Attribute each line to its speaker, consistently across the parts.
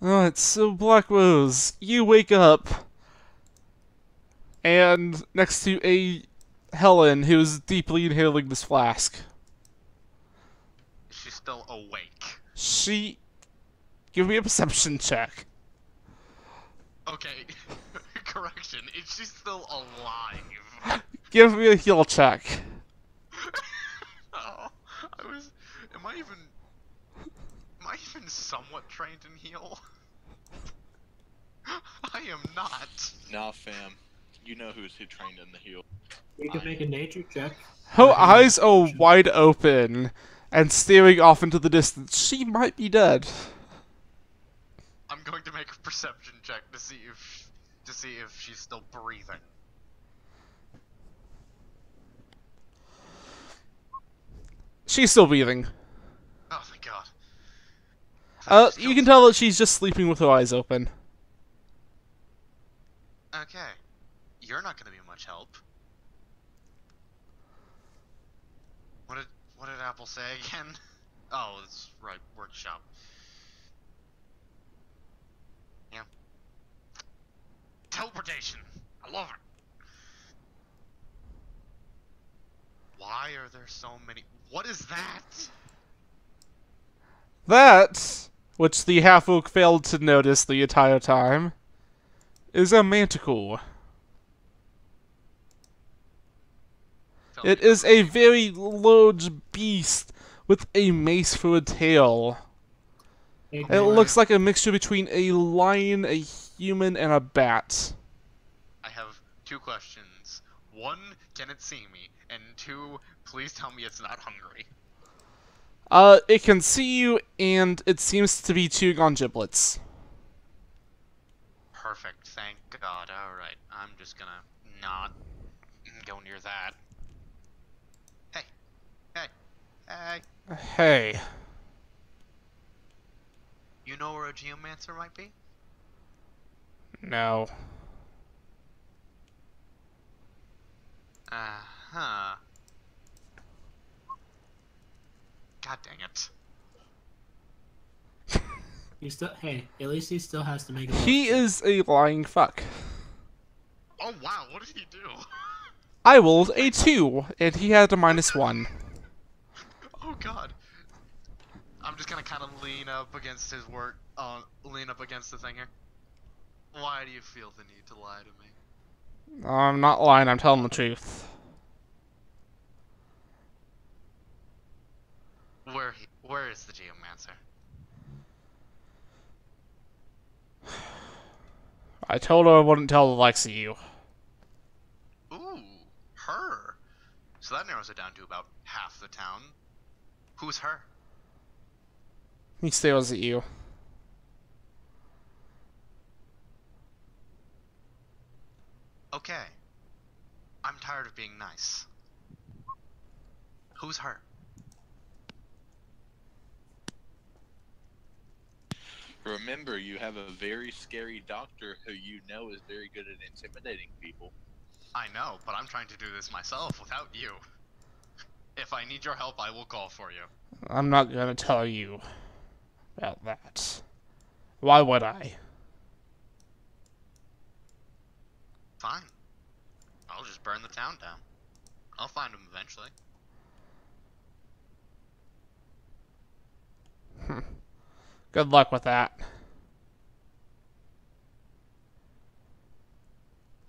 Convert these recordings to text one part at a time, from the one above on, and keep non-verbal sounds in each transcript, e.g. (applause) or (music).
Speaker 1: Oh, it's so Black Rose. You wake up, and next to a Helen who's deeply inhaling this flask.
Speaker 2: She's still awake.
Speaker 1: She. Give me a perception check.
Speaker 2: Okay. (laughs) Correction. Is she still alive? (laughs)
Speaker 1: Give me a heal check. (laughs)
Speaker 2: oh, I was. Am I even? Am I even somewhat trained in heal? (laughs) I am not.
Speaker 3: Nah, fam. You know who's who trained in the heal.
Speaker 4: You can make a nature check.
Speaker 1: Her eyes are wide open and staring off into the distance. She might be dead.
Speaker 2: I'm going to make a perception check to see if to see if she's still breathing.
Speaker 1: She's still breathing.
Speaker 2: Oh thank God.
Speaker 1: Uh, you can tell that she's just sleeping with her eyes open.
Speaker 2: Okay. You're not gonna be much help. What did what did Apple say again? (laughs) Oh, it's right, workshop. Yeah. Teleportation! I love it! Why are there so many what is that?
Speaker 1: That, which the half orc failed to notice the entire time, is a manticore.
Speaker 2: Tell
Speaker 1: It
Speaker 2: me
Speaker 1: is a very large beast with a mace for a tail. It looks like a mixture between a lion, a human, and a bat.
Speaker 2: I have two questions. One, can it see me? And two, please tell me it's not hungry.
Speaker 1: Uh, it can see you, and it seems to be chewing on giblets.
Speaker 2: Perfect, thank God. Alright, I'm just gonna not go near that. Hey, hey, hey.
Speaker 1: Hey.
Speaker 2: You know where a geomancer might be?
Speaker 1: No.
Speaker 2: Uh huh. God dang it. (laughs)
Speaker 4: He still, hey, at least he still has to make. A
Speaker 1: He is a lying fuck.
Speaker 2: Oh wow, what did he do?
Speaker 1: I rolled a 2, and he had a minus 1.
Speaker 2: Oh god. I'm just gonna kind of lean up against his work, uh, lean up against the thing here. Why do you feel the need to lie to me?
Speaker 1: I'm not lying, I'm telling the truth.
Speaker 2: Where where is the geomancer?
Speaker 1: I told her I wouldn't tell the likes of you.
Speaker 2: Ooh, her. So that narrows it down to about half the town. Who's her?
Speaker 1: He stares at you.
Speaker 2: Okay. I'm tired of being nice. Who's her?
Speaker 3: Remember, you have a very scary doctor who you know is very good at intimidating people.
Speaker 2: I know, but I'm trying to do this myself without you. If I need your help, I will call for you.
Speaker 1: I'm not gonna tell you about that. Why would I?
Speaker 2: Fine. I'll just burn the town down. I'll find him eventually. (laughs)
Speaker 1: Good luck with that.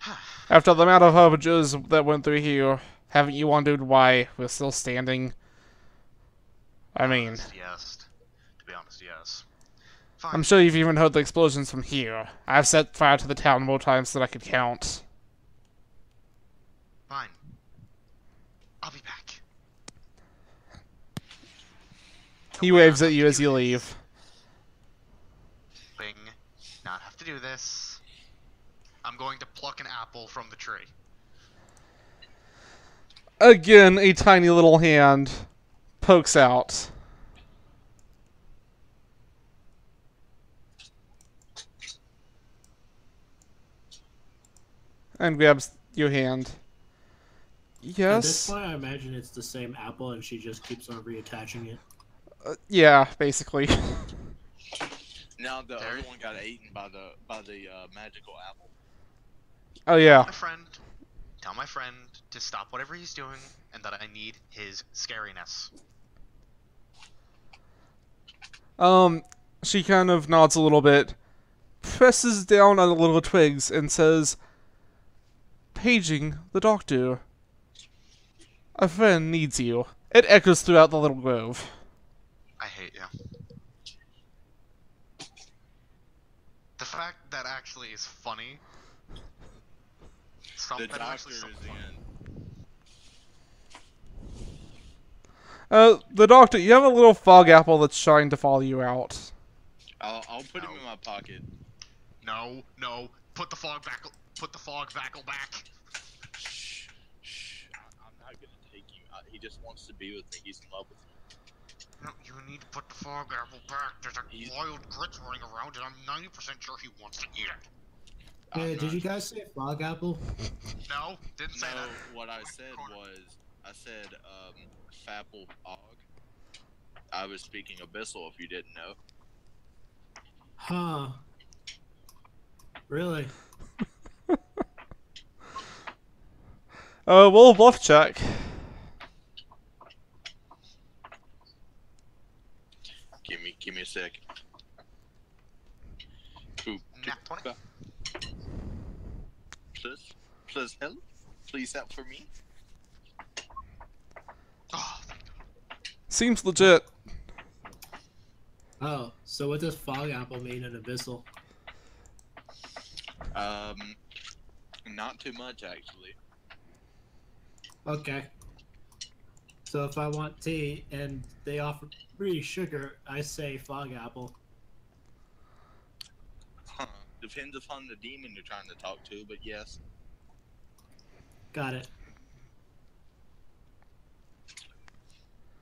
Speaker 1: (sighs) After the amount of herbages that went through here, haven't you wondered why we're still standing? I mean,
Speaker 2: Honest, yes. To be honest, yes. Fine.
Speaker 1: I'm sure you've even heard the explosions from here. I've set fire to the town more times than I could count.
Speaker 2: Fine. I'll be back.
Speaker 1: He waves at you as you leave.
Speaker 2: this. Bing. Not have to do this. I'm going to pluck an apple from the tree.
Speaker 1: Again, a tiny little hand pokes out. And grabs your hand. Yes.
Speaker 4: At this point, I imagine it's the same apple, and she just keeps on reattaching it.
Speaker 1: Uh, yeah, basically. (laughs)
Speaker 3: No, Now the
Speaker 2: There-
Speaker 3: other one got eaten by the by the uh, magical apple.
Speaker 1: Oh yeah.
Speaker 2: My friend, tell my friend to stop whatever he's doing, and that I need his scariness.
Speaker 1: Um, she kind of nods a little bit, presses down on the little twigs, and says, Paging the doctor. A friend needs you. It echoes throughout the little grove.
Speaker 2: I hate you. The fact that actually is funny.
Speaker 3: The doctor is
Speaker 2: funny.
Speaker 3: in.
Speaker 1: Uh, the doctor, you have a little fog apple that's trying to follow you out.
Speaker 3: I'll, I'll put him in my pocket.
Speaker 2: No, no. Put the fog back. Put the fog backle back.
Speaker 3: Shh, shh. I, I'm not gonna take you. He just wants to be with me. He's in love with me.
Speaker 2: No, you need to put the fog apple back. There's a
Speaker 3: He's-
Speaker 2: wild grits running around, and I'm 90% sure he wants to eat it.
Speaker 3: I'm
Speaker 4: Hey, did you guys say fog apple?
Speaker 2: No, didn't say
Speaker 3: No,
Speaker 2: that.
Speaker 3: what I said was, I said, um, Fapple Og. I was speaking Abyssal if you didn't know.
Speaker 4: Huh. Really? (laughs)
Speaker 1: Uh, we'll bluff check.
Speaker 3: Give me, give me a sec. Ooh,
Speaker 2: Nat 20.
Speaker 3: Please, please help. Please help for me.
Speaker 2: Oh,
Speaker 1: Seems legit.
Speaker 4: Oh, so what does fog apple mean in abyssal?
Speaker 3: Um, not too much actually.
Speaker 4: Okay. So if I want tea and they offer free sugar, I say fog apple.
Speaker 3: Huh. (laughs) Depends upon the demon you're trying to talk to, but yes.
Speaker 4: Got it.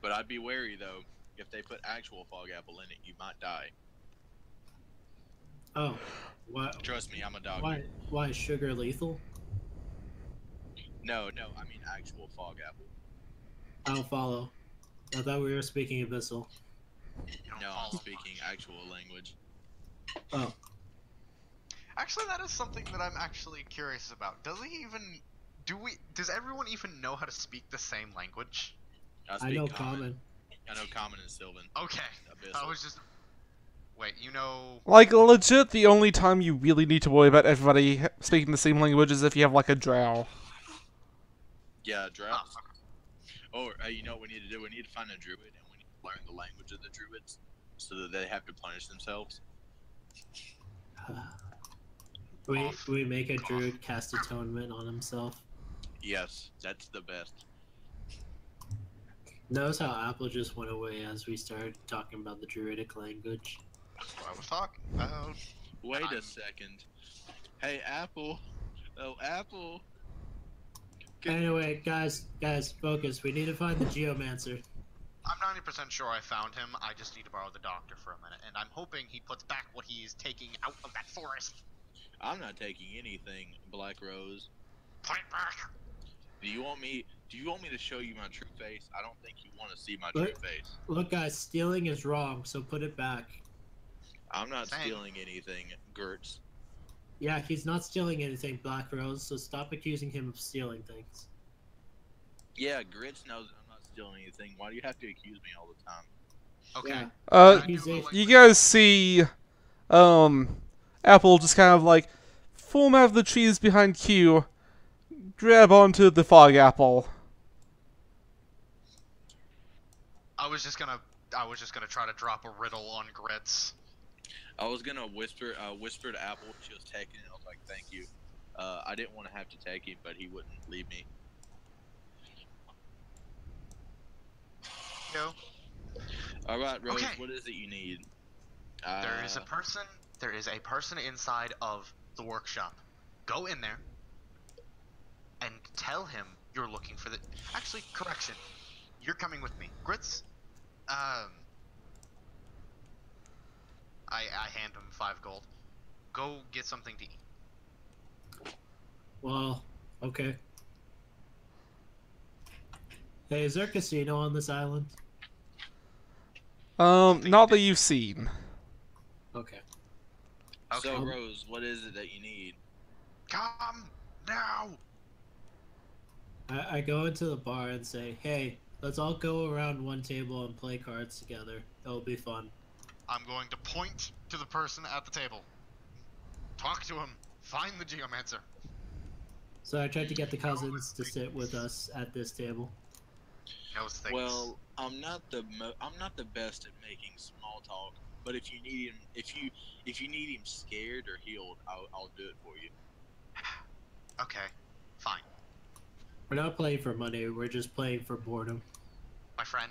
Speaker 3: But I'd be wary though. If they put actual fog apple in it, you might die.
Speaker 4: Oh, what?
Speaker 3: Trust me, I'm a doctor.
Speaker 4: Why? Why is sugar lethal?
Speaker 3: No, no, I mean actual fog apple.
Speaker 4: I don't follow. I thought we were speaking abyssal.
Speaker 2: you
Speaker 3: No, I'm speaking actual language.
Speaker 4: Oh,
Speaker 2: Actually, that is something that I'm actually curious about. Does he even? Do we? Does everyone even know how to speak the same language?
Speaker 3: I,
Speaker 4: I know
Speaker 3: common.
Speaker 4: common.
Speaker 3: I know common and Sylvan.
Speaker 2: Okay,
Speaker 3: Abyssal.
Speaker 2: I was just. Wait, you know?
Speaker 1: Like, legit, the only time you really need to worry about everybody speaking the same language is if you have, like, a drow.
Speaker 3: Yeah,
Speaker 2: Oh, ah,
Speaker 3: drafts. Or uh, you know what we need to do? We need to find a druid and we need to learn the language of the druids so that they have to punish themselves.
Speaker 4: We we make a druid cast atonement on himself.
Speaker 3: Yes, that's the best.
Speaker 4: Notice how Apple just went away as we started talking about the druidic language.
Speaker 2: that's what I was talking about.
Speaker 3: Wait
Speaker 2: I'm-
Speaker 3: a second. Hey, Apple. Oh, Apple. Can-
Speaker 4: Anyway, guys, guys, focus. We need to find the geomancer.
Speaker 2: I'm 90% sure I found him. I just need to borrow the doctor for a minute, and I'm hoping he puts back what he's taking out of that forest.
Speaker 3: I'm not taking anything, Black Rose.
Speaker 2: Put it back.
Speaker 3: Do you want me? Do you want me to show you my true face? I don't think you want to see my
Speaker 4: What?
Speaker 3: true face.
Speaker 4: Look, guys, stealing is wrong, so put it back.
Speaker 3: I'm not
Speaker 2: Same.
Speaker 3: stealing anything, Gertz.
Speaker 4: Yeah, he's not stealing anything, Black Rose, so stop accusing him of stealing things.
Speaker 3: Yeah, Grits knows I'm not stealing anything. Why do you have to accuse me all the time?
Speaker 2: Okay.
Speaker 4: Yeah.
Speaker 1: Uh,
Speaker 2: I knew
Speaker 4: he's
Speaker 2: the
Speaker 4: a-
Speaker 2: language.
Speaker 1: you guys see, um, Apple just kind of, like, form out of the trees behind Q, grab onto the fog apple.
Speaker 2: I was just gonna. I was just gonna try to drop a riddle on grits.
Speaker 3: I was gonna whisper, uh, whisper to Apple. She was taking it. I was like, "Thank you." Uh, I didn't want to have to take it, but he wouldn't leave me.
Speaker 2: Yo.
Speaker 3: All right, Rose.
Speaker 2: Okay.
Speaker 3: What is it you need? Uh,
Speaker 2: There is a person. There is a person inside of the workshop. Go in there and tell him you're looking for the. Actually, correction. You're coming with me, Grits. Um. I I hand him five gold. Go get something to eat.
Speaker 4: Well, okay. Hey, is there a casino on this island?
Speaker 1: Um, not that you've seen.
Speaker 4: Okay.
Speaker 2: Okay.
Speaker 3: So Rose, what is it that you need?
Speaker 2: Come now.
Speaker 4: I, I go into the bar and say, "Hey, let's all go around one table and play cards together. It'll be fun."
Speaker 2: I'm going to point to the person at the table. Talk to him. Find the geomancer.
Speaker 4: So I tried to get the cousins to sit with us at this table.
Speaker 3: Well, I'm not the mo- I'm not the best at making small talk, but if you need him, if you if you need him scared or healed, I'll I'll do it for you. (sighs)
Speaker 2: okay, fine.
Speaker 4: We're not playing for money. We're just playing for boredom.
Speaker 2: My friend,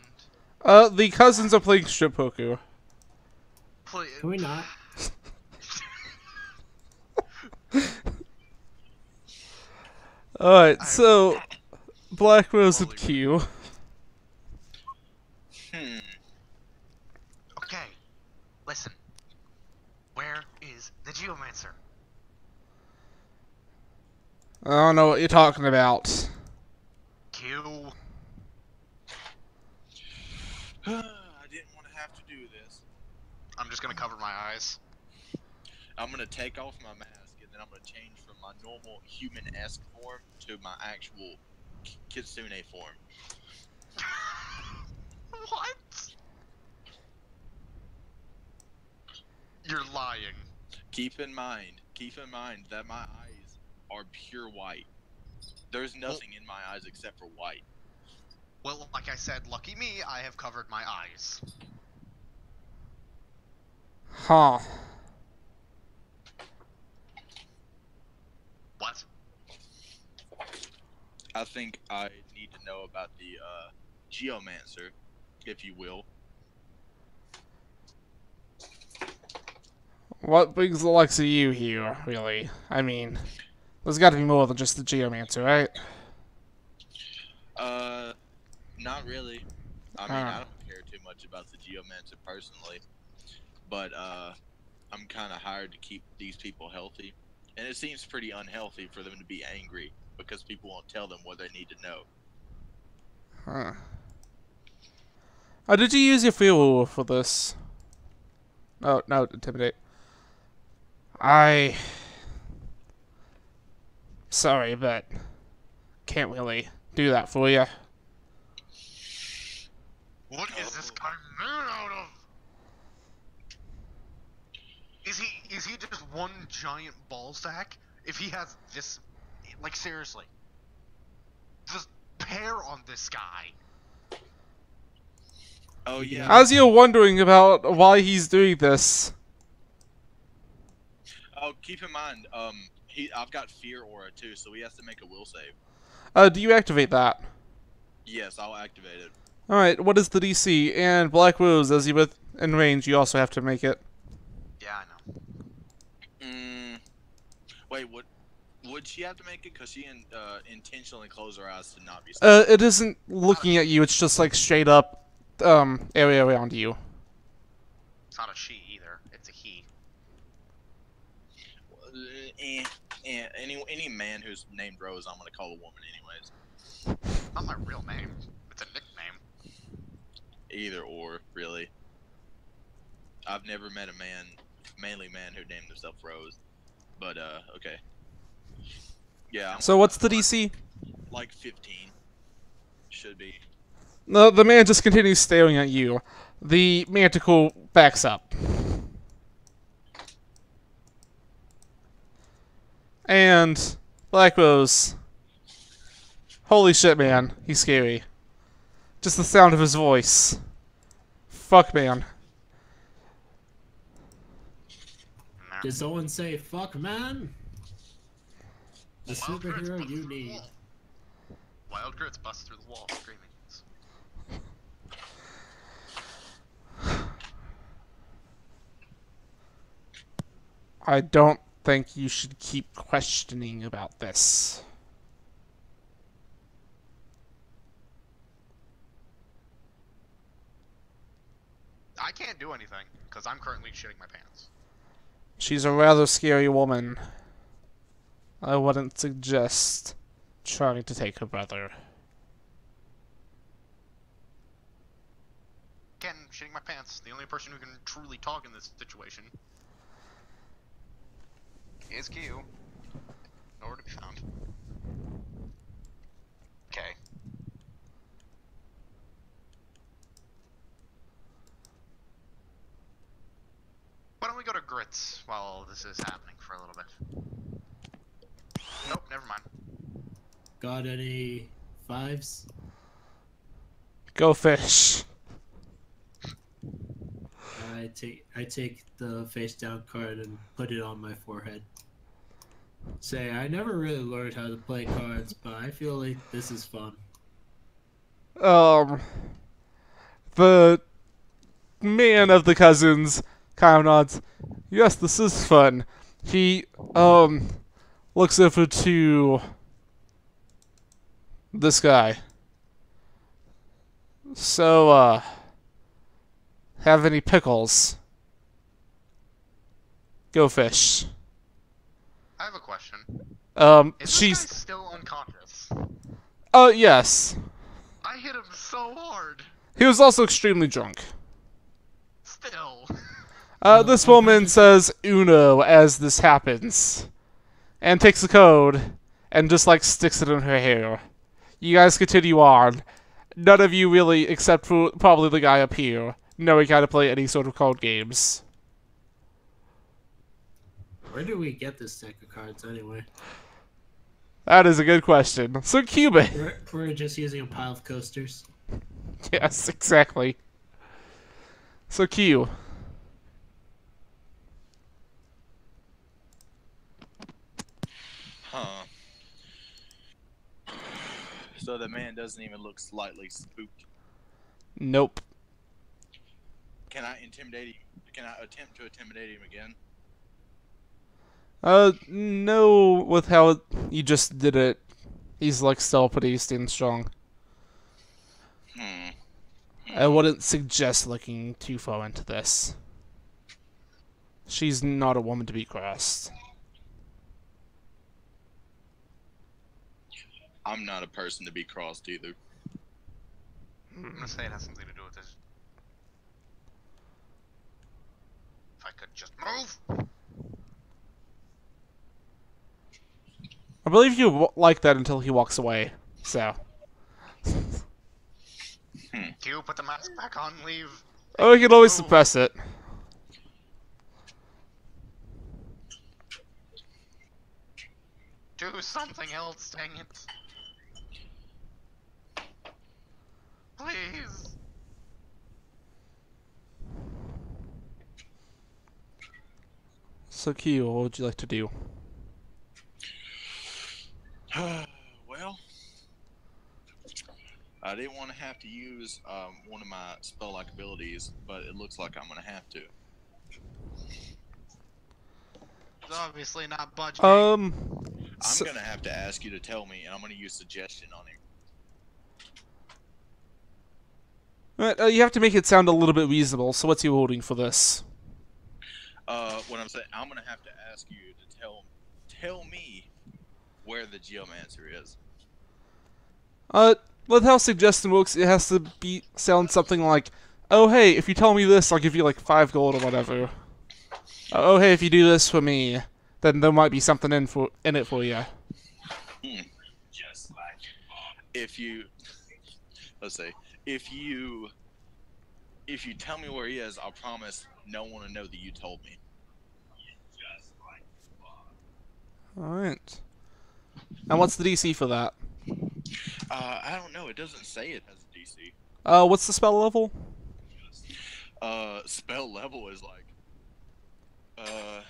Speaker 1: Uh, the cousins are playing strip poker.
Speaker 2: Please.
Speaker 4: Can we not? (laughs)
Speaker 1: Alright, so Black Rose and Q.
Speaker 3: Hmm.
Speaker 2: Okay, listen. Where is the geomancer?
Speaker 1: I don't know what you're talking about.
Speaker 2: Q. (sighs) (sighs) (sighs)
Speaker 3: I didn't want to have to do this.
Speaker 2: I'm just gonna cover my eyes.
Speaker 3: I'm gonna take off my mask and then I'm gonna change from my normal human-esque form to my actual ki- kitsune form. (laughs)
Speaker 2: what? You're lying.
Speaker 3: Keep in mind, keep in mind that my eyes are pure white. There's nothing in my eyes except for white.
Speaker 2: Well, like I said, lucky me, I have covered my eyes.
Speaker 1: Huh.
Speaker 2: What?
Speaker 3: I think I need to know about the uh, geomancer, if you will.
Speaker 1: What brings the likes of you here, really? I mean, there's gotta be more than just the Geomancer, right?
Speaker 3: Uh, not really. I mean,
Speaker 1: Huh.
Speaker 3: I don't care too much about the geomancer personally, but uh, I'm kind of hired to keep these people healthy, and it seems pretty unhealthy for them to be angry because people won't tell them what they need to know.
Speaker 1: Huh. Oh, did you use your free will for this? No, no, intimidate. I. Sorry, but can't really do that for you.
Speaker 2: What is this guy made out of? Is he is he just one giant ball sack? If he has this, like seriously, just pair on this guy.
Speaker 3: Oh yeah.
Speaker 1: As you're wondering about why he's doing this,
Speaker 3: Oh, keep in mind, um, he I've got fear aura too, so he has to make a will save.
Speaker 1: uh, do you activate that?
Speaker 3: Yes, I'll activate it.
Speaker 1: Alright, what is the DC? And Black Rose, as you with in range, you also have to make it.
Speaker 2: Yeah, I know.
Speaker 3: Mm, wait, what? Would she have to make it? Cause she in, uh, intentionally closed her eyes to not be.
Speaker 1: Uh, it isn't looking at you, it's just like straight up, um, area around you.
Speaker 2: It's not a she either. It's a he.
Speaker 3: Uh, eh, eh, any any man who's named Rose, I'm gonna call a woman anyways.
Speaker 2: Not my real name. It's a nickname.
Speaker 3: Either or, really. I've never met a man, manly man, who named himself Rose. But uh, okay. Yeah, I'm
Speaker 1: So what's the DC?
Speaker 3: like 15. Should be.
Speaker 1: No, the man just continues staring at you. The manticle backs up. And Black Rose. Holy shit, man. He's scary. Just the sound of his voice. Fuck, man.
Speaker 2: Nah.
Speaker 4: Did someone say "fuck, man"? The
Speaker 2: Wild
Speaker 4: superhero
Speaker 2: bust
Speaker 4: you need.
Speaker 2: wall. Wild grits bust through the wall screaming. (sighs)
Speaker 1: I don't think you should keep questioning about this.
Speaker 2: I can't do anything because I'm currently shitting my pants.
Speaker 1: She's a rather scary woman. I wouldn't suggest trying to take her brother.
Speaker 2: Again, shitting my pants. The only person who can truly talk in this situation. is Q. Nowhere to be found. Okay. Why don't we go to Grits while all this is happening for a little bit? Nope, never mind.
Speaker 4: Got any fives?
Speaker 1: Go fish.
Speaker 4: I take I take the face down card and put it on my forehead. Say, I never really learned how to play cards, but I feel like this is fun.
Speaker 1: Um, the man of the cousins of nods. Yes, this is fun. He um looks over to this guy. So, uh, have any pickles? Go fish.
Speaker 2: I have a question.
Speaker 1: Um,
Speaker 2: Is
Speaker 1: she's.
Speaker 2: still unconscious?
Speaker 1: Oh, yes.
Speaker 2: I hit him so hard.
Speaker 1: He was also extremely drunk.
Speaker 2: Still. (laughs)
Speaker 1: Uh, this woman says Uno as this happens, and takes the code and just like sticks it in her hair. You guys continue on. None of you really, except for probably the guy up here, knowing how to play any sort of card games.
Speaker 4: Where do we get this deck of cards anyway?
Speaker 1: That is a good question. So Cuban,
Speaker 4: We're, we're just using a pile of coasters.
Speaker 1: yes, exactly. So Q,
Speaker 3: Huh. So the man doesn't even look slightly spooked.
Speaker 1: nope.
Speaker 3: Can I intimidate him? Can I attempt to intimidate him again?
Speaker 1: Uh, no, with how you just did it, he's like still pretty staying strong.
Speaker 3: Hmm.
Speaker 1: I wouldn't suggest looking too far into this. She's not a woman to be crossed.
Speaker 3: I'm not a person to be crossed either. Hmm.
Speaker 2: I'm gonna say it has something to do with this. If I could just move.
Speaker 1: I believe you like that until he walks away. So, hmm.
Speaker 2: Q, put the mask back on. Leave.
Speaker 1: oh, you can always
Speaker 2: Move.
Speaker 1: suppress it.
Speaker 2: Do something else, dang it. Please.
Speaker 1: So, Q, what would you like to do? (sighs)
Speaker 3: well, I didn't want to have to use um, one of my spell-like abilities, but it looks like I'm gonna have to.
Speaker 2: He's obviously not budging.
Speaker 1: Um,
Speaker 3: I'm
Speaker 1: so-
Speaker 3: gonna have to ask you to tell me, and I'm gonna use suggestion on him.
Speaker 1: Uh, you have to make it sound a little bit reasonable. So, what's you holding for this?
Speaker 3: Uh, what I'm saying, I'm gonna have to ask you to tell tell me where the geomancer is.
Speaker 1: Uh, with how suggestion works, it has to be sound something like, "Oh, hey, if you tell me this, I'll give you like five gold or whatever." Oh, hey, if you do this for me, then there might be something in for in it for you. Hmm.
Speaker 3: Just like if you let's say if you if you tell me where he is, I'll promise no one will know that you told me.
Speaker 1: All right. And what's the DC for that?
Speaker 3: Uh, I don't know. It doesn't say it has a DC.
Speaker 1: Uh, what's the spell level?
Speaker 3: Uh, spell level is like uh,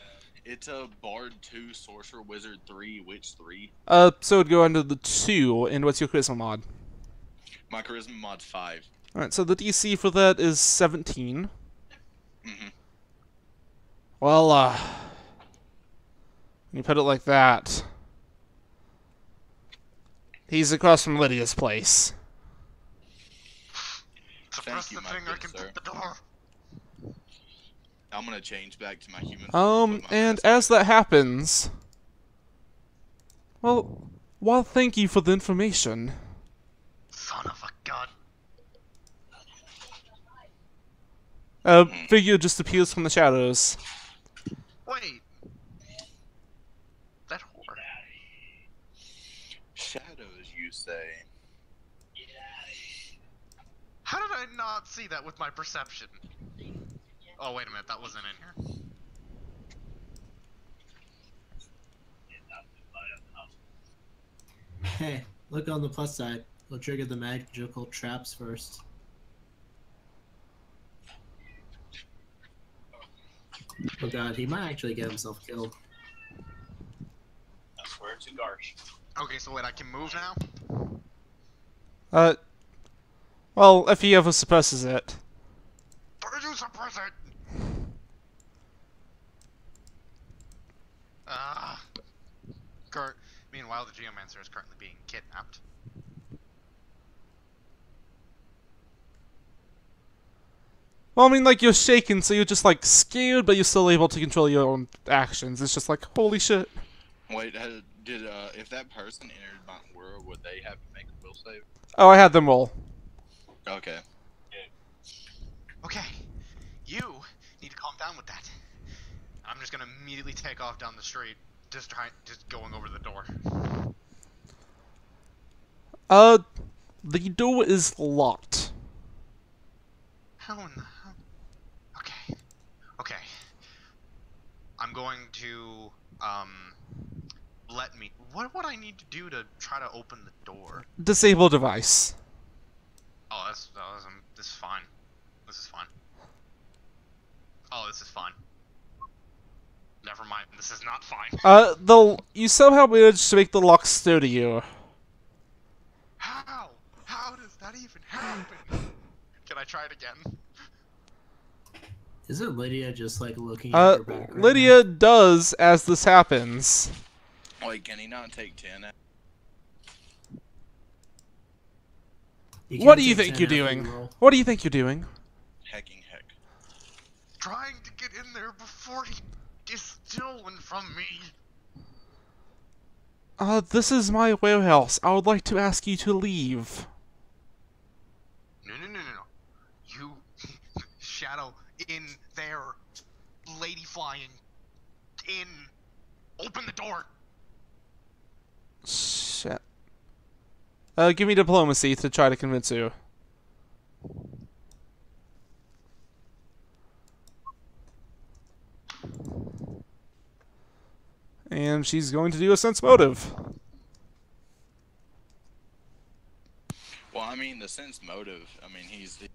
Speaker 3: it's a bard two, sorcerer, wizard three, witch three.
Speaker 1: Uh, so it'd go under the two. And what's your charisma mod?
Speaker 3: My charisma mod's five.
Speaker 1: All right. So the DC for that is seventeen.
Speaker 3: Mm-hmm.
Speaker 1: Well, uh, when you put it like that, he's across from Lydia's place.
Speaker 2: Suppress
Speaker 3: you,
Speaker 2: the
Speaker 3: my
Speaker 2: thing, I can
Speaker 3: sir.
Speaker 2: the door.
Speaker 3: I'm gonna change back to my human.
Speaker 1: form.
Speaker 3: Um, my
Speaker 1: and
Speaker 3: mask
Speaker 1: as that happens, well, well, thank you for the information.
Speaker 2: A
Speaker 1: figure just appears from the shadows.
Speaker 2: Wait. That whore.
Speaker 3: Shadows, you say?
Speaker 2: How did I not see that with my perception? Oh, wait a minute, that wasn't in here.
Speaker 4: Hey, (laughs) look on the plus side. We'll trigger the magical traps first. Oh god, he might actually get himself killed.
Speaker 5: I swear to Garsh.
Speaker 2: Okay, so wait, I can move now?
Speaker 1: Uh, well, if he ever suppresses it.
Speaker 2: Where you suppress it? Ah. Cur- Meanwhile, the Geomancer is currently being kidnapped.
Speaker 1: Well, I mean, like, you're shaken, so you're just, like, scared, but you're still able to control your own actions. It's just like, holy shit.
Speaker 3: Wait, did uh, if that person entered my world, would they have to make a will save?
Speaker 1: Oh, I had them roll.
Speaker 3: Okay.
Speaker 2: Okay, you need to calm down with that. I'm just gonna immediately take off down the street, just trying, just going over the door.
Speaker 1: Uh, the door is locked.
Speaker 2: How in the hell? Okay, okay. I'm going to um let me. What would I need to do to try to open the door?
Speaker 1: Disable device.
Speaker 2: Oh, that's, that was, um, this is fine. This is fine. Oh, this is fine. Never mind. This is not fine. (laughs)
Speaker 1: Uh, the you somehow managed to make the lock sturdier.
Speaker 2: How? How does that even happen? Can I try it again?
Speaker 4: Isn't Lydia just like looking at
Speaker 1: Uh,
Speaker 4: her back? right
Speaker 1: Lydia does as this happens.
Speaker 3: Wait, can he not take ten?
Speaker 1: What
Speaker 4: can't
Speaker 1: do you
Speaker 4: take
Speaker 1: think you're
Speaker 4: after you
Speaker 1: doing? What do you think you're doing?
Speaker 3: Hecking heck.
Speaker 2: Trying to get in there before he is stolen from me.
Speaker 1: Uh, this is my warehouse. I would like to ask you to leave.
Speaker 2: No, no, no, no, no. You, (laughs) Shadow, in there, lady flying, in. Open the door.
Speaker 1: Shit. Uh, give me diplomacy to try to convince you. And she's going to do a sense motive.
Speaker 3: Well, I mean, the sense motive. I mean, he's the,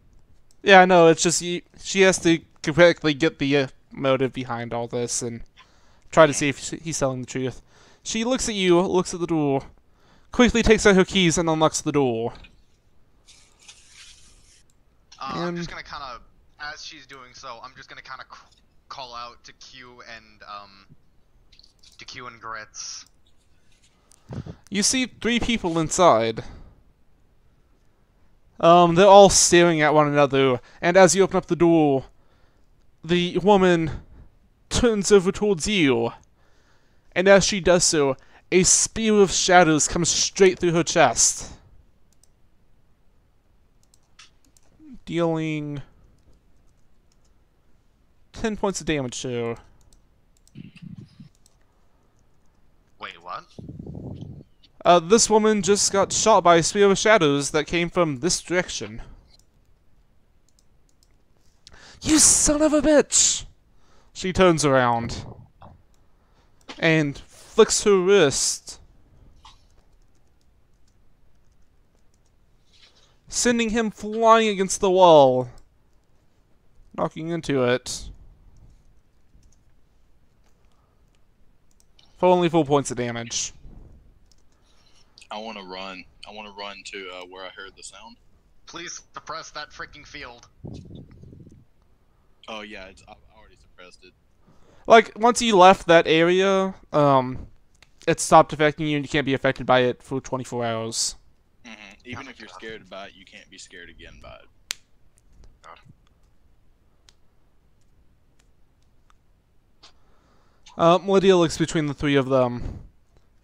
Speaker 1: Yeah, I know. It's just you, she has to correctly get the uh, motive behind all this and try to see if she- he's telling the truth. She looks at you, looks at the door, quickly takes out her keys and unlocks the door.
Speaker 2: Uh, I'm just gonna kind of, as she's doing so, I'm just gonna kind of c- call out to Q and um, to Q and Grits.
Speaker 1: You see three people inside. Um, they're all staring at one another, and as you open up the door, the woman turns over towards you. And as she does so, a spear of shadows comes straight through her chest. Dealing 10 points of damage to her.
Speaker 2: Wait, what?
Speaker 1: Uh, this woman just got shot by a spear of shadows that came from this direction. You son of a bitch! She turns around and flicks her wrist, sending him flying against the wall, knocking into it. For only four points of damage.
Speaker 3: I want to run. I want to run to uh, where I heard the sound.
Speaker 2: Please suppress that freaking field.
Speaker 3: Oh yeah, it's, I've already suppressed it.
Speaker 1: like once you left that area, um, it stopped affecting you, and you can't be affected by it for 24 hours.
Speaker 3: hmm Even if you're scared by it, you can't be scared again by it.
Speaker 1: Um, Lydia looks between the three of them,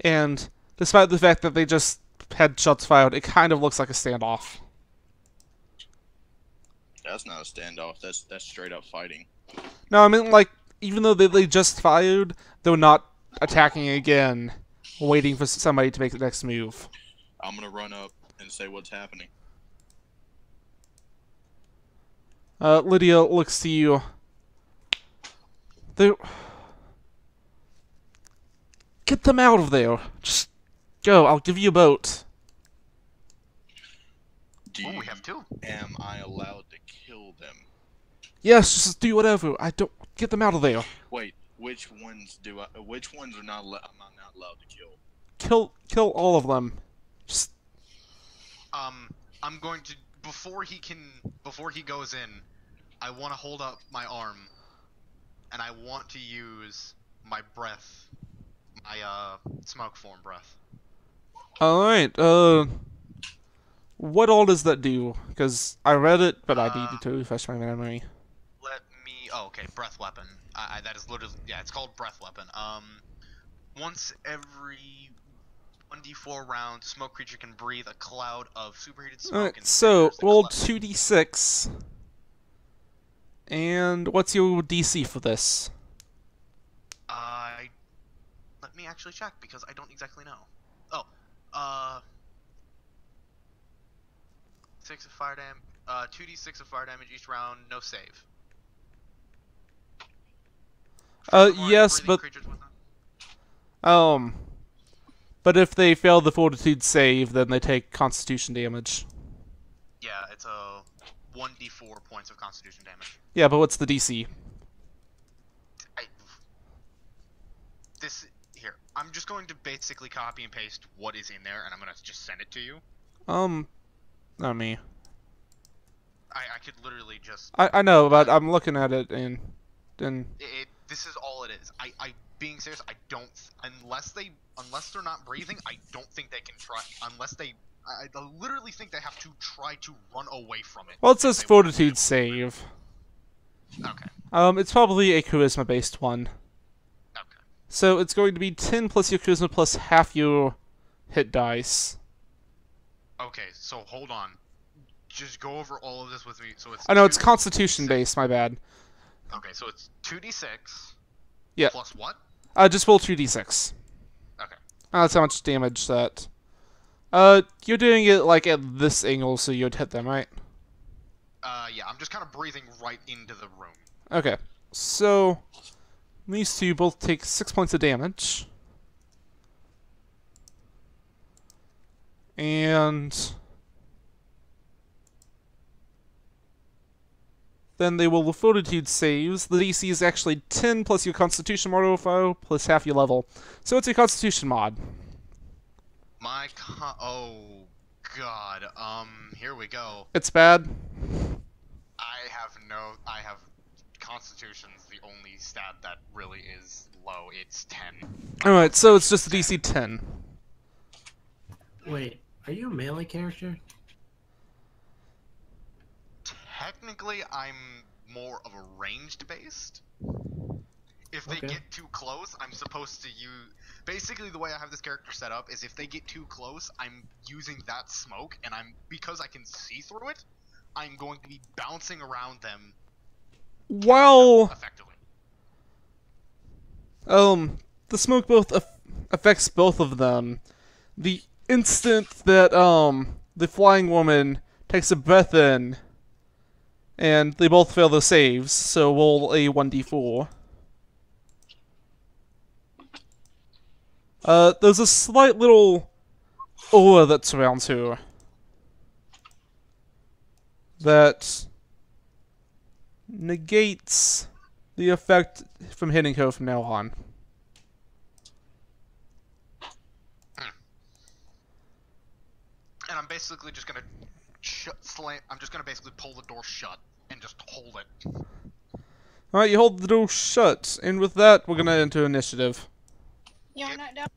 Speaker 1: and despite the fact that they just had shots fired, it kind of looks like a standoff.
Speaker 3: That's not a standoff. That's that's straight up fighting.
Speaker 1: No, I mean like even though they, they just fired, they're not attacking again, waiting for somebody to make the next move.
Speaker 3: I'm gonna run up and say what's happening.
Speaker 1: Uh, Lydia looks to you. They get them out of there. Just go. I'll give you a boat.
Speaker 3: Do
Speaker 2: Oh, we have two.
Speaker 3: am I allowed to kill them?
Speaker 1: Yes, just do whatever. I don't get them out of there.
Speaker 3: Wait, which ones do I? Which ones are not? Am I not allowed to kill?
Speaker 1: Kill, kill all of them. Just
Speaker 2: Um, I'm going to before he can before he goes in, I want to hold up my arm, and I want to use my breath, my uh smoke form breath.
Speaker 1: All right. Uh, what all does that do? Because I read it, but I
Speaker 2: Uh,
Speaker 1: needed to refresh my memory.
Speaker 2: Let me. Oh, okay. Breath weapon. I, I, that is literally. Yeah, it's called breath weapon. Um, once every 1d4 round, smoke creature can breathe a cloud of superheated smoke.
Speaker 1: Alright,
Speaker 2: and
Speaker 1: so roll two d six. And what's your DC for this?
Speaker 2: I. Let me actually check because I don't exactly know. Oh, uh. Six of fire damage. Uh, 2d6 of fire damage each round, no save.
Speaker 1: Uh,
Speaker 2: Furthermore,
Speaker 1: yes, but
Speaker 2: creatures with them-
Speaker 1: um, but if they fail the Fortitude save, then they take Constitution damage.
Speaker 2: Yeah, it's a 1d4 points of constitution damage.
Speaker 1: Yeah, but what's the DC?
Speaker 2: I, this here. I'm just going to basically copy and paste what is in there, and I'm gonna just send it to you.
Speaker 1: Um, not me.
Speaker 2: I, I could literally just.
Speaker 1: I I know, but I'm looking at it and
Speaker 2: it, this is all it is. I, I, being serious, I don't. Unless they, unless they're not breathing, I don't think they can try. Unless they, I, I literally think they have to try to run away from it.
Speaker 1: well, it says
Speaker 2: they want to.
Speaker 1: Fortitude save.
Speaker 2: Okay.
Speaker 1: Um, it's probably a charisma based one. So it's going to be 10 plus your charisma plus half your hit dice.
Speaker 2: Okay. So hold on. Just go over all of this with me. So it's.
Speaker 1: I know it's constitution based, my bad.
Speaker 2: Okay, so it's two d six.
Speaker 1: Yeah.
Speaker 2: Plus what?
Speaker 1: Uh, just roll 2d6.
Speaker 2: Okay.
Speaker 1: Uh, that's how much damage that. Uh, you're doing it like at this angle, so you'd hit them, right?
Speaker 2: Uh, yeah, I'm just kind of breathing right into the room.
Speaker 1: Okay. So, these two both take 6 points of damage. And. Then they will fortitude saves. The DC is actually 10 plus your constitution modifier plus half your level. So it's a constitution mod.
Speaker 2: My con- oh god. Um, here we go.
Speaker 1: It's bad.
Speaker 2: I have no. I have. Constitution's the only stat that really is low. It's ten.
Speaker 1: Alright, so it's just a DC 10.
Speaker 4: Wait, are you a melee character?
Speaker 2: Technically, I'm more of a ranged based. If they
Speaker 4: Okay.
Speaker 2: get too close, I'm supposed to use. Basically, the way I have this character set up is if they get too close, I'm using that smoke, and I'm because I can see through it. I'm going to be bouncing around them
Speaker 1: While
Speaker 2: effectively.
Speaker 1: um the smoke both aff- affects both of them, the instant that um the flying woman takes a breath in, and they both fail their saves, so roll a one d four. Uh, there's a slight little aura that surrounds her. That negates the effect from hitting her from now on.
Speaker 2: and I'm basically just gonna shut slam. I'm just gonna basically pull the door shut and just hold it.
Speaker 1: Alright, you hold the door shut, and with that, we're gonna enter initiative.
Speaker 5: You're
Speaker 2: Yep.
Speaker 5: not done.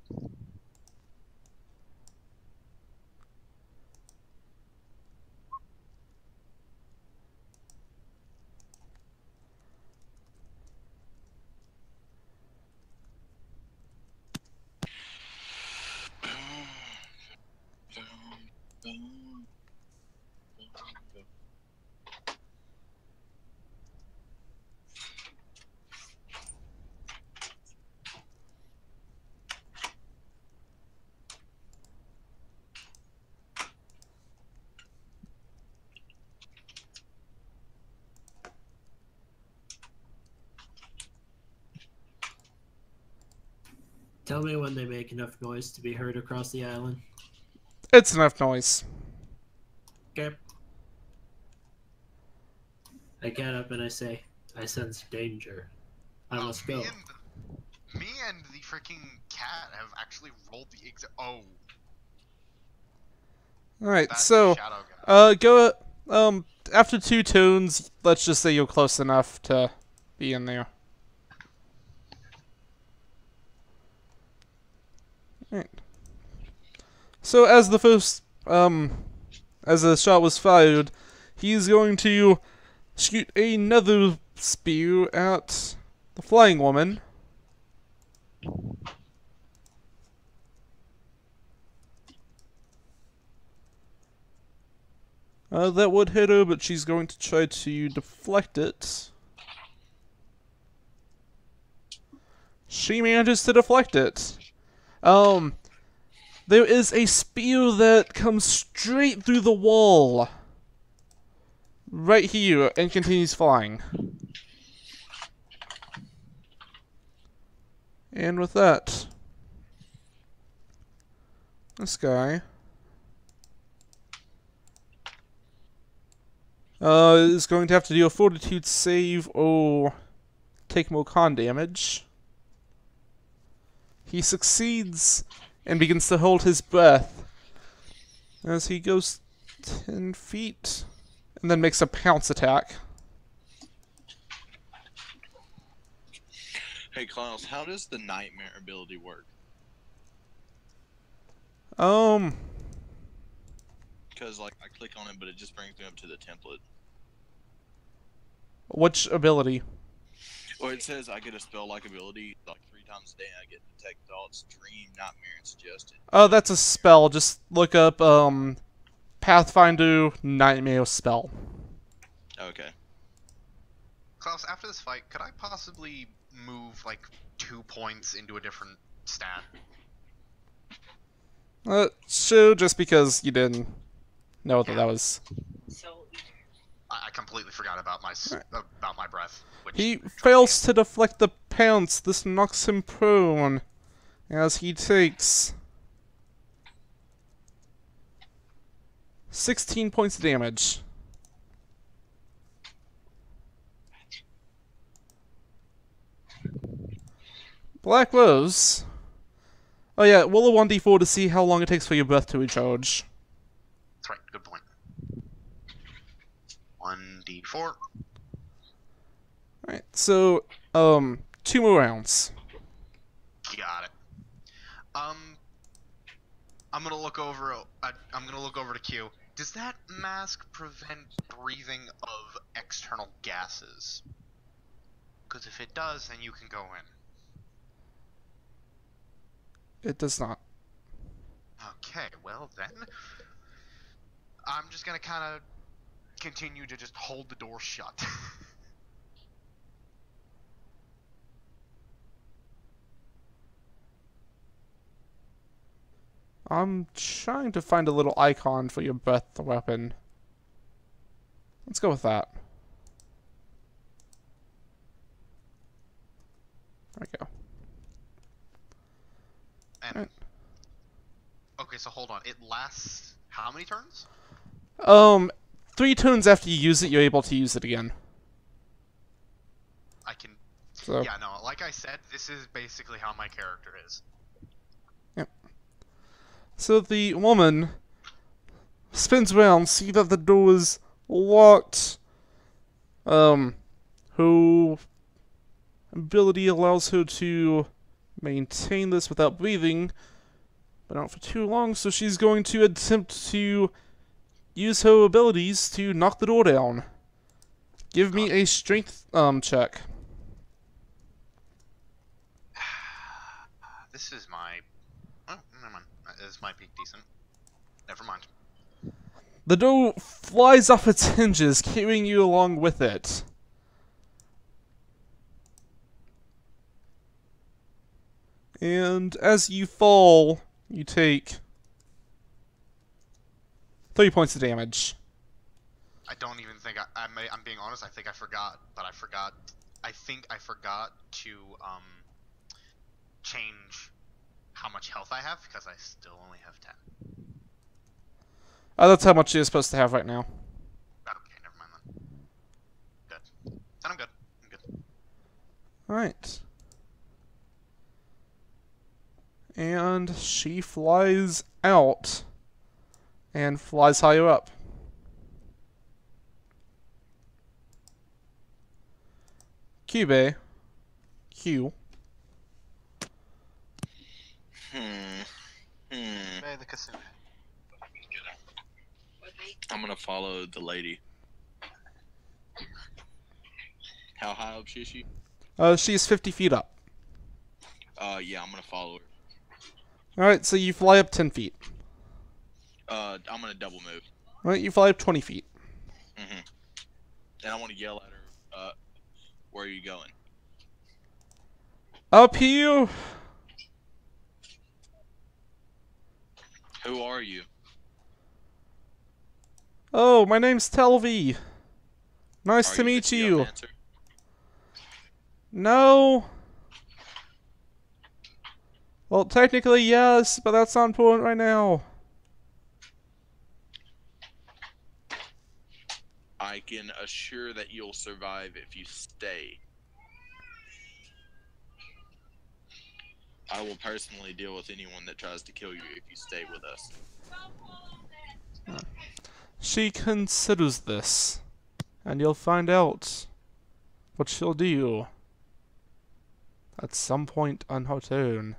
Speaker 4: Tell me when they make enough noise to be heard across the island.
Speaker 1: It's enough noise.
Speaker 4: Okay. I get up and I say, I sense danger. I
Speaker 2: Oh,
Speaker 4: must
Speaker 2: me
Speaker 4: go.
Speaker 2: and me and the freaking cat have actually rolled the exact. Oh,
Speaker 1: Alright,
Speaker 2: that's
Speaker 1: so, uh, go, um, after two tunes, let's just say you're close enough to be in there. Right. So, as the first, um, as the shot was fired, he's going to shoot another spear at the flying woman. Uh, that would hit her, but she's going to try to deflect it. She manages to deflect it. Um, there is a spear that comes straight through the wall. Right here, and continues flying. And with that, this guy uh, is going to have to do a fortitude save or take more con damage. He succeeds and begins to hold his breath as he goes 10 feet and then makes a pounce attack.
Speaker 3: Hey, Klaus, how does the nightmare ability work?
Speaker 1: Um,
Speaker 3: Because, like, I click on it, but it just brings me up to the template.
Speaker 1: which ability?
Speaker 3: Or it says I get a spell like ability, like, times a day, I get detect thoughts, dream, nightmare, and suggested.
Speaker 1: Oh, that's a spell. Just look up, um, Pathfinder Nightmare spell.
Speaker 3: Okay.
Speaker 2: Klaus, after this fight, could I possibly move like two points into a different stat?
Speaker 1: Uh, sure, just because you didn't know that that was.
Speaker 2: I, I completely forgot about my s- about my breath. Which
Speaker 1: He fails to deflect the pounce. This knocks him prone as he takes 16 points of damage. Black Rose. Oh yeah, roll a 1d4 to see how long it takes for your breath to recharge.
Speaker 2: Four.
Speaker 1: Alright, so, um, two more rounds.
Speaker 2: Got it. Um, I'm gonna look over. Uh, I'm gonna look over to Q. Does that mask prevent breathing of external gases? Because if it does, then you can go in.
Speaker 1: It does not.
Speaker 2: Okay, well then, I'm just gonna kind of continue to just hold the door shut. (laughs)
Speaker 1: I'm trying to find a little icon for your breath weapon. Let's go with that. There we go.
Speaker 2: and
Speaker 1: Right.
Speaker 2: okay, so hold on. It lasts how many turns?
Speaker 1: Um, three turns after you use it, you're able to use it again.
Speaker 2: I can.
Speaker 1: So,
Speaker 2: Yeah, no. Like I said, this is basically how my character is. Yep.
Speaker 1: So the woman spins around, see that the door is locked. Um, her ability allows her to maintain this without breathing, but not for too long. So she's going to attempt to use her abilities to knock the door down. Give me a strength um check. (sighs)
Speaker 2: This is my. Oh, never mind. Uh, This might be decent. Never mind.
Speaker 1: The door flies off its hinges, carrying you along with it. And as you fall, you take three points of damage.
Speaker 2: I don't even think I. I may, I'm being honest. I think I forgot, but I forgot. I think I forgot to um change how much health I have because I still only have 10.
Speaker 1: Uh, that's how much you're supposed to have right now.
Speaker 2: Okay, never mind then. Good. Then I'm good. I'm good.
Speaker 1: Alright. And she flies out and flies higher up. Cube. Q.
Speaker 3: Hmm. Hmm.
Speaker 2: Hey, the Kasumi.
Speaker 3: I'm gonna follow the lady. How high up is she?
Speaker 1: Uh, she's 50 feet up.
Speaker 3: Uh, yeah, I'm gonna follow her.
Speaker 1: Alright, so you fly up 10 feet.
Speaker 3: Uh, I'm gonna double move.
Speaker 1: Alright, you fly up 20 feet.
Speaker 3: Mm-hmm. And I want to yell at her. Uh, where are you going?
Speaker 1: Up here!
Speaker 3: Who are you?
Speaker 1: Oh, my name's Telvi. Nice
Speaker 3: Are
Speaker 1: to
Speaker 3: you
Speaker 1: meet you. No. Well, technically yes, but that's not important right now.
Speaker 3: I can assure that you'll survive if you stay. I will personally deal with anyone that tries to kill you if you stay with us.
Speaker 1: She considers this, and you'll find out what she'll do at some point on her turn.